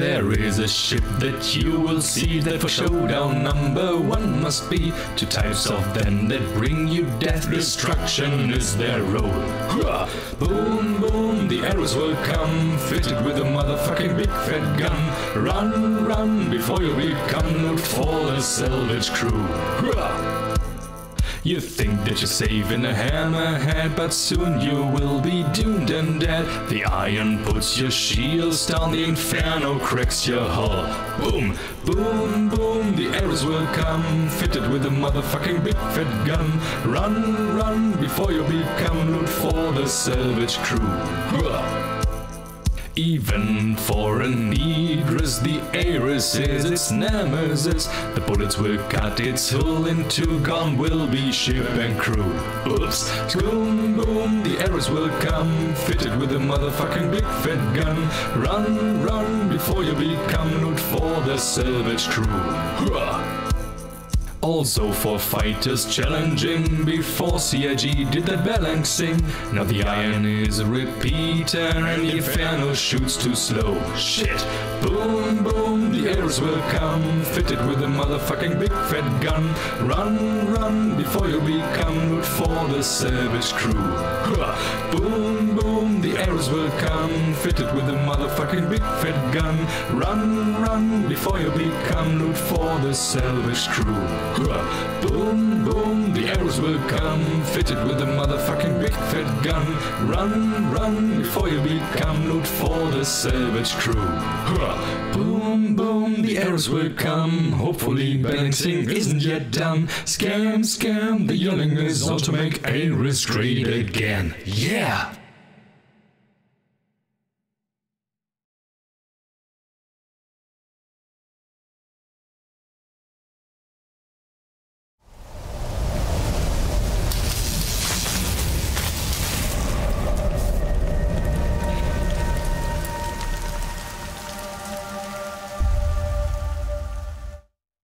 is a ship that you will see that for showdown number one must be two types of them that bring you death. Destruction is their role. Boom, boom, the Ares will come, fitted with a motherfucking big fat gun. Run, run, before you become not for the salvage crew. You think that you're saving a hammerhead, but soon you will be dead. The Ion puts your shields down, the inferno cracks your hull. Boom, boom, boom, the Ares will come, fitted with a motherfucking big fat gun. Run, run, before you become loot for the salvage crew. Hurrah! Even for an Idris, the Ares is its nemesis. The bullets will cut its hull into gone will be ship and crew. Oops, boom, boom, the Ares will come, fitted with a motherfucking big fat gun. Run, run, before you become loot for the salvage crew. Hurrah! Also for fighters challenging before CIG did that balancing. Now the Ion is a repeater and the inferno shoots too slow. Shit. Boom, boom, the Ares will come, fitted with a motherfucking big fat gun. Run, run, before you become loot for the savage crew. Boom, boom, the Ares will come, fitted with a motherfucking big fat gun. Run, run, before you become loot for the salvage crew. Boom, boom, the Ares will come, fitted with a motherfucking big fat gun. Run, run, before you become loot for the salvage crew. The Ares will come. Hopefully, balancing isn't yet done. Scam, scam, the yelling is all to make Ares great again. Yeah!